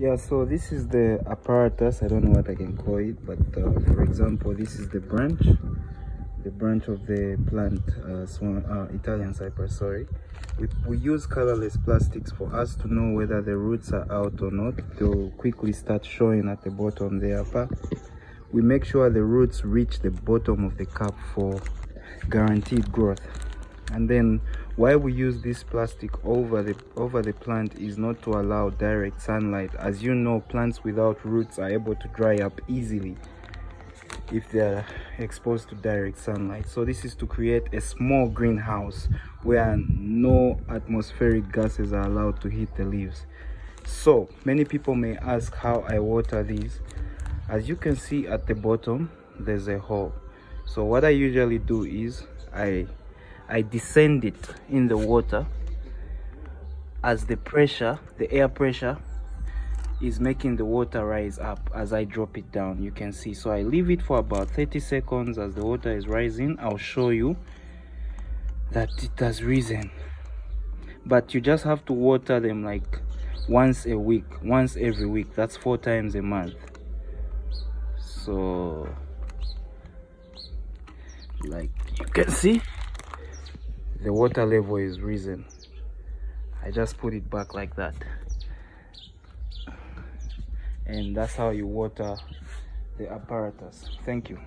yeah so this is the apparatus i don't know what i can call it but uh, for example this is the branch the branch of the plant uh, swan, uh, italian cypress sorry. We, we use colorless plastics for us to know whether the roots are out or not they'll quickly start showing at the bottom there but we make sure the roots reach the bottom of the cup for guaranteed growth and then why we use this plastic over the over the plant is not to allow direct sunlight. As you know plants without roots are able to dry up easily if they're exposed to direct sunlight. So this is to create a small greenhouse where no atmospheric gases are allowed to hit the leaves. So many people may ask how i water these. As you can see at the bottom there's a hole. So what i usually do is i i descend it in the water as the pressure the air pressure is making the water rise up as I drop it down you can see. So I leave it for about 30 seconds as the water is rising. I'll show you that it has risen. But you just have to water them like once a week once every week. That's four times a month. So like you can see the water level is risen. I just put it back like that. And that's how you water the apparatus. Thank you